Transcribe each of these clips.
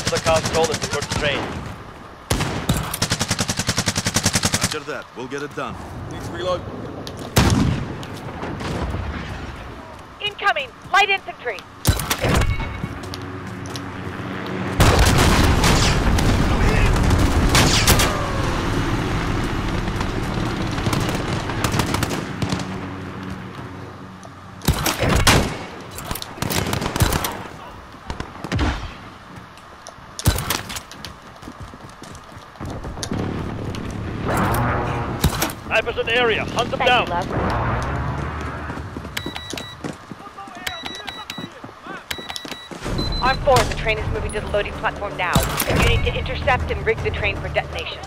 Once the car's stolen, we're train. Roger that. We'll get it done. Need to reload. Incoming! Light infantry! The area. Hunt them Thank down. you. Arm 4, the train is moving to the loading platform now. You need to intercept and rig the train for detonation.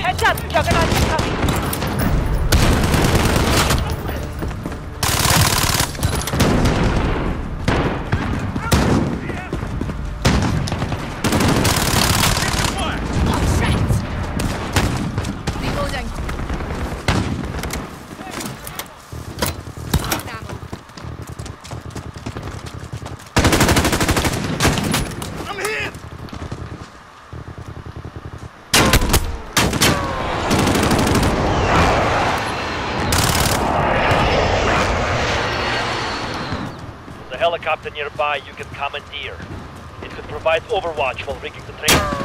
Heads up! Juggernaut! Helicopter nearby you can commandeer. It could provide overwatch while rigging the train.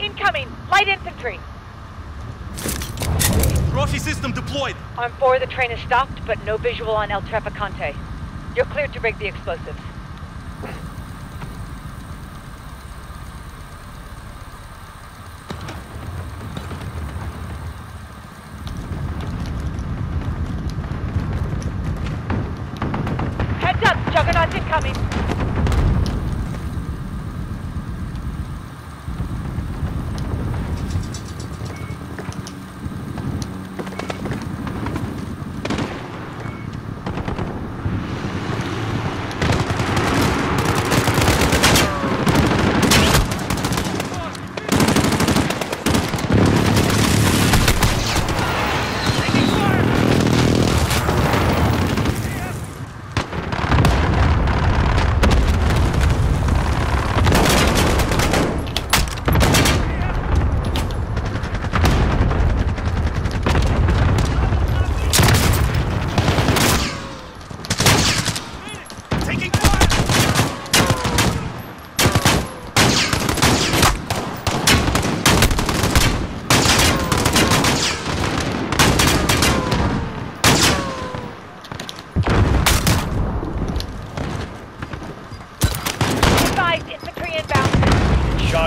Incoming! Light infantry! Trophy system deployed! Arm 4, the train is stopped, but no visual on El Traficante. You're cleared to rig the explosives. Heads up! Juggernaut's incoming!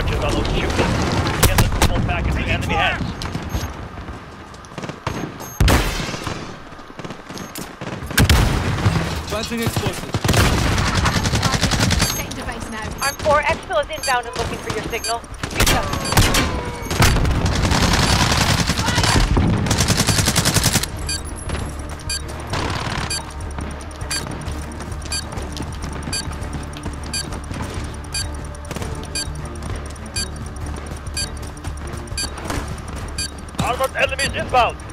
Inbound. Charges on those shooters. Get the full back into enemy hands. Planting explosives. Setting device now. Arm 4, Exfil is inbound and looking for your signal. Reach up. Enemies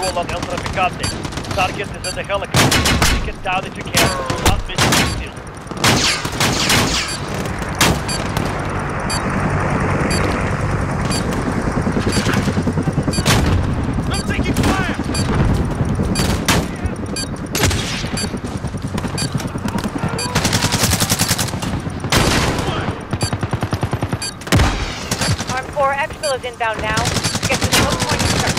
visual on El Traficante. Target is in the helicopter. Take it down if you can. Not miss the inbound now. Get to the point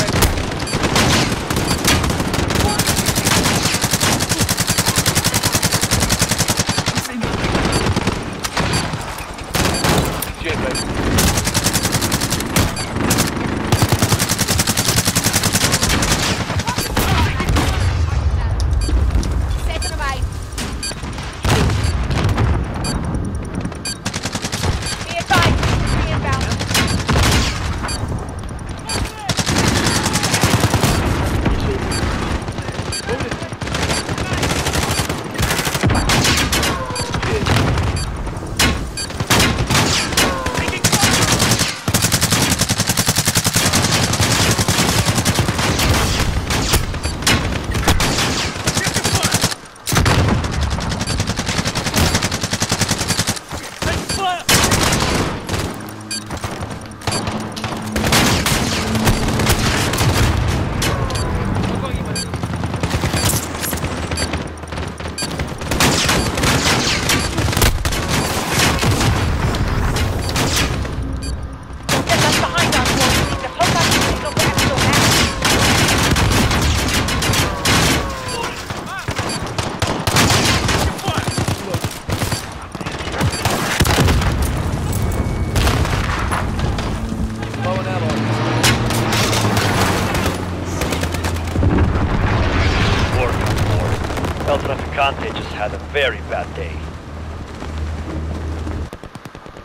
had a very bad day.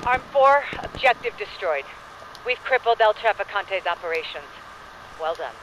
Arm 4, objective destroyed. We've crippled El Traficante's operations. Well done.